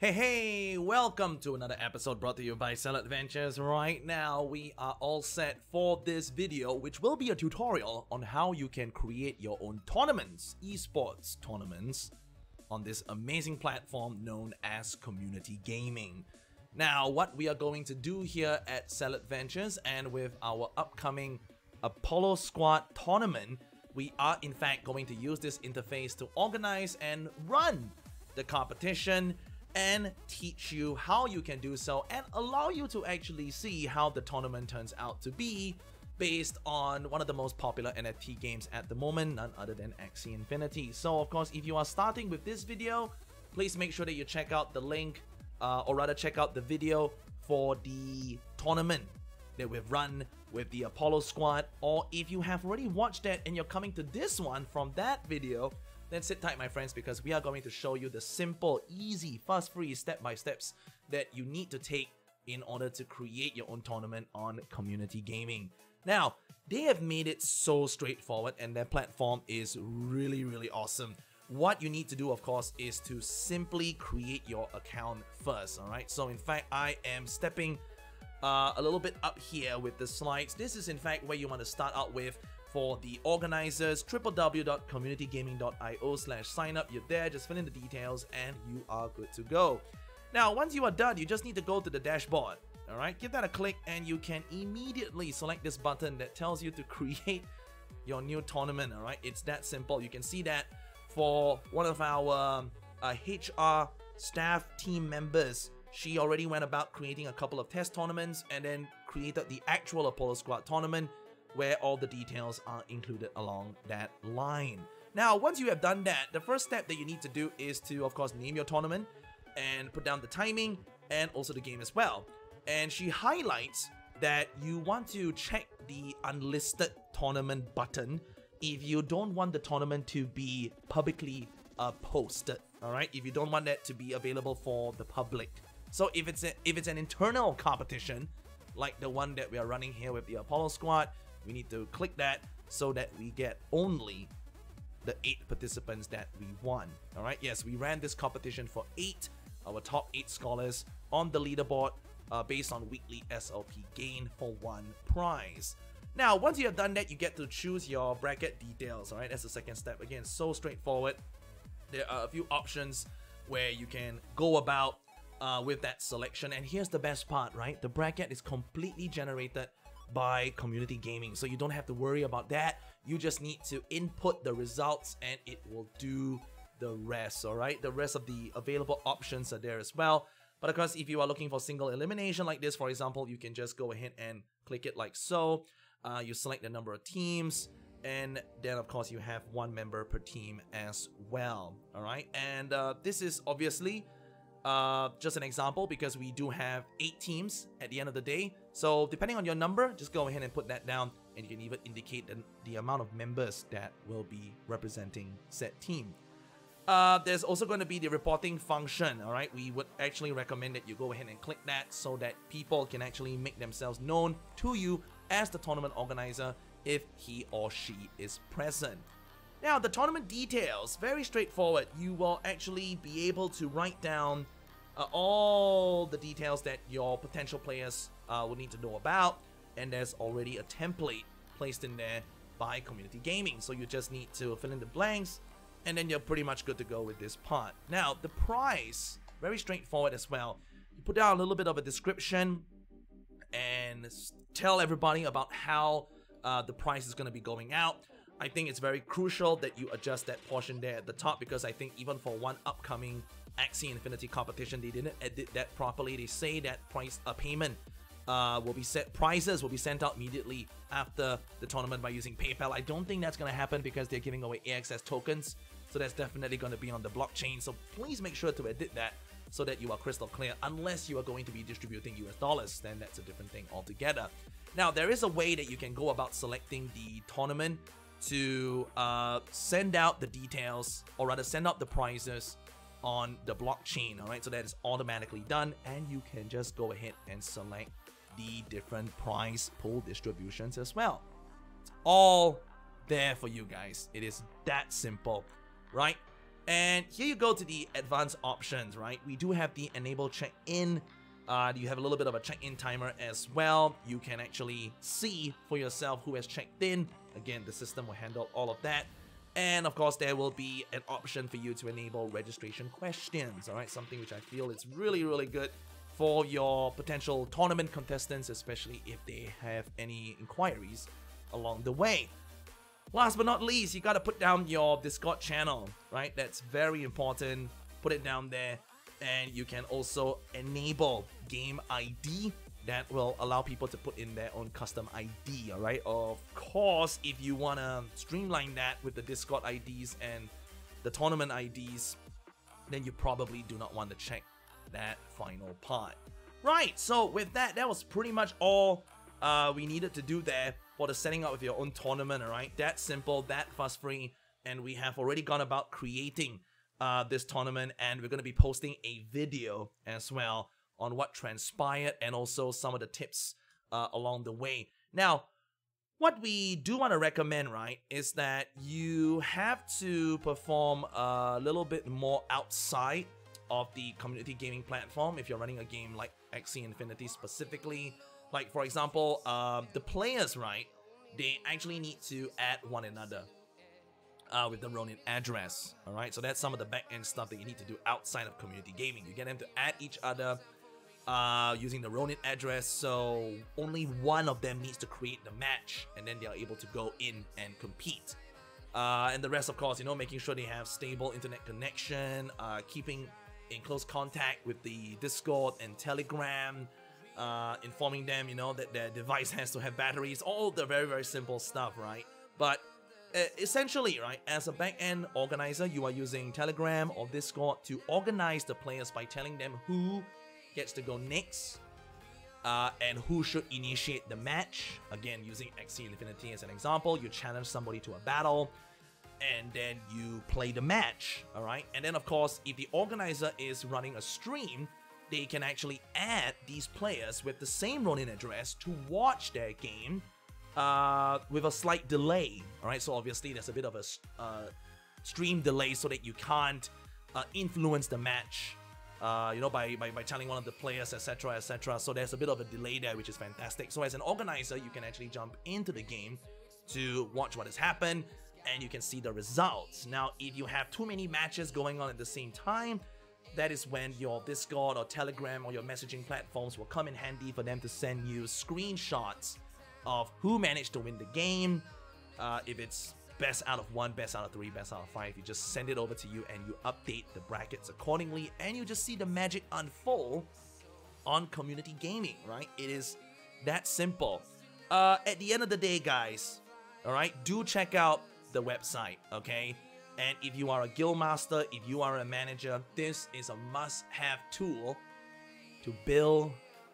Hey, hey, welcome to another episode brought to you by Salad Ventures. Right now, we are all set for this video, which will be a tutorial on how you can create your own tournaments, esports tournaments, on this amazing platform known as Community Gaming. Now, what we are going to do here at Salad Ventures and with our upcoming Apollo Squad tournament, we are in fact going to use this interface to organize and run the competition and teach you how you can do so and allow you to actually see how the tournament turns out to be based on one of the most popular NFT games at the moment, none other than Axie Infinity. So of course, if you are starting with this video, please make sure that you check out the link, uh, or rather check out the video for the tournament that we've run with the Apollo squad, or if you have already watched that and you're coming to this one from that video, then sit tight my friends because we are going to show you the simple, easy, fuss-free step-by-steps that you need to take in order to create your own tournament on community gaming. Now, they have made it so straightforward and their platform is really, really awesome. What you need to do, of course, is to simply create your account first, alright? So in fact, I am stepping uh, a little bit up here with the slides. This is in fact where you want to start out with for the organizers www.communitygaming.io slash sign up. You're there just fill in the details and you are good to go. Now once you are done you just need to go to the dashboard all right? Give that a click and you can immediately select this button that tells you to create your new tournament all right? It's that simple. You can see that for one of our uh, hr staff team members she already went about creating a couple of test tournaments and then created the actual apollo squad tournament where all the details are included along that line. Now, once you have done that, the first step that you need to do is to, of course, name your tournament and put down the timing and also the game as well. And she highlights that you want to check the unlisted tournament button if you don't want the tournament to be publicly uh, posted. All right, if you don't want that to be available for the public. So if it's a, if it's an internal competition, like the one that we are running here with the Apollo Squad, we need to click that so that we get only the eight participants that we won. All right, yes, we ran this competition for eight, our top eight scholars on the leaderboard uh, based on weekly SLP gain for one prize. Now, once you have done that, you get to choose your bracket details. All right, that's the second step. Again, so straightforward. There are a few options where you can go about uh, with that selection. And here's the best part, right? The bracket is completely generated by community gaming. So you don't have to worry about that. You just need to input the results and it will do the rest, all right? The rest of the available options are there as well. But of course, if you are looking for single elimination like this, for example, you can just go ahead and click it like so. Uh, you select the number of teams, and then of course you have one member per team as well, all right? And uh, this is obviously uh, just an example because we do have eight teams at the end of the day. So depending on your number, just go ahead and put that down and you can even indicate the, the amount of members that will be representing said team. Uh, there's also going to be the reporting function, all right? We would actually recommend that you go ahead and click that so that people can actually make themselves known to you as the tournament organizer if he or she is present. Now, the tournament details, very straightforward. You will actually be able to write down uh, all the details that your potential players uh, will need to know about, and there's already a template placed in there by Community Gaming. So you just need to fill in the blanks, and then you're pretty much good to go with this part. Now, the price, very straightforward as well. You put down a little bit of a description and tell everybody about how uh, the price is going to be going out. I think it's very crucial that you adjust that portion there at the top because I think even for one upcoming Axie Infinity competition, they didn't edit that properly. They say that price a uh, payment uh, will be set prizes will be sent out immediately after the tournament by using PayPal. I don't think that's going to happen because they're giving away AXS tokens, so that's definitely going to be on the blockchain. So please make sure to edit that so that you are crystal clear. Unless you are going to be distributing US dollars, then that's a different thing altogether. Now, there is a way that you can go about selecting the tournament to uh, send out the details, or rather send out the prizes on the blockchain, all right? So that is automatically done, and you can just go ahead and select the different prize pool distributions as well. It's all there for you guys. It is that simple, right? And here you go to the advanced options, right? We do have the enable check-in. Uh, you have a little bit of a check-in timer as well. You can actually see for yourself who has checked in. Again, the system will handle all of that. And of course, there will be an option for you to enable registration questions, all right? Something which I feel is really, really good for your potential tournament contestants, especially if they have any inquiries along the way. Last but not least, you gotta put down your Discord channel, right? That's very important. Put it down there. And you can also enable game ID that will allow people to put in their own custom ID, alright? Of course, if you wanna streamline that with the Discord IDs and the tournament IDs, then you probably do not want to check that final part. Right, so with that, that was pretty much all uh, we needed to do there for the setting up of your own tournament, alright? That simple, that fuss-free, and we have already gone about creating uh, this tournament, and we're going to be posting a video as well on what transpired and also some of the tips uh, along the way. Now, what we do want to recommend, right, is that you have to perform a little bit more outside of the community gaming platform if you're running a game like Axie Infinity specifically. Like, for example, uh, the players, right, they actually need to add one another uh, with the Ronin address. All right, so that's some of the back-end stuff that you need to do outside of community gaming. You get them to add each other uh, using the Ronin address, so only one of them needs to create the match, and then they are able to go in and compete. Uh, and the rest, of course, you know, making sure they have stable internet connection, uh, keeping in close contact with the Discord and Telegram, uh, informing them, you know, that their device has to have batteries, all the very, very simple stuff, right? But uh, essentially, right, as a back-end organizer, you are using Telegram or Discord to organize the players by telling them who gets to go next, uh, and who should initiate the match. Again, using Axie Infinity as an example, you challenge somebody to a battle, and then you play the match, alright? And then, of course, if the organizer is running a stream, they can actually add these players with the same Ronin address to watch their game uh, with a slight delay, alright? So obviously, there's a bit of a uh, stream delay so that you can't uh, influence the match uh, you know, by, by, by telling one of the players, etc., etc. So there's a bit of a delay there, which is fantastic. So as an organizer, you can actually jump into the game to watch what has happened, and you can see the results. Now, if you have too many matches going on at the same time, that is when your Discord or Telegram or your messaging platforms will come in handy for them to send you screenshots of who managed to win the game. Uh, if it's best out of one, best out of three, best out of five. You just send it over to you and you update the brackets accordingly, and you just see the magic unfold on community gaming, right? It is that simple. Uh, at the end of the day, guys, all right, do check out the website, okay? And if you are a guild master, if you are a manager, this is a must-have tool to build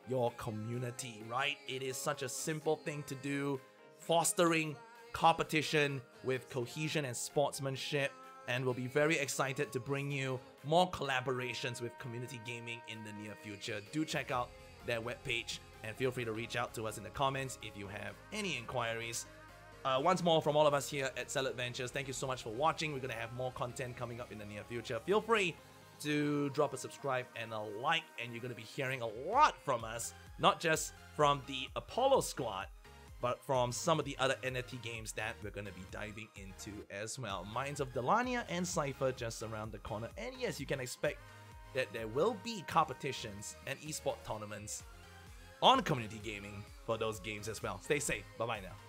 your community, right? It is such a simple thing to do, fostering competition with cohesion and sportsmanship and we'll be very excited to bring you more collaborations with community gaming in the near future. Do check out their webpage and feel free to reach out to us in the comments if you have any inquiries. Uh, once more from all of us here at Salad Ventures, thank you so much for watching. We're going to have more content coming up in the near future. Feel free to drop a subscribe and a like, and you're going to be hearing a lot from us, not just from the Apollo squad, but from some of the other NFT games that we're going to be diving into as well. Mines of Dalarnia and Cypher just around the corner. And yes, you can expect that there will be competitions and esport tournaments on community gaming for those games as well. Stay safe. Bye bye now.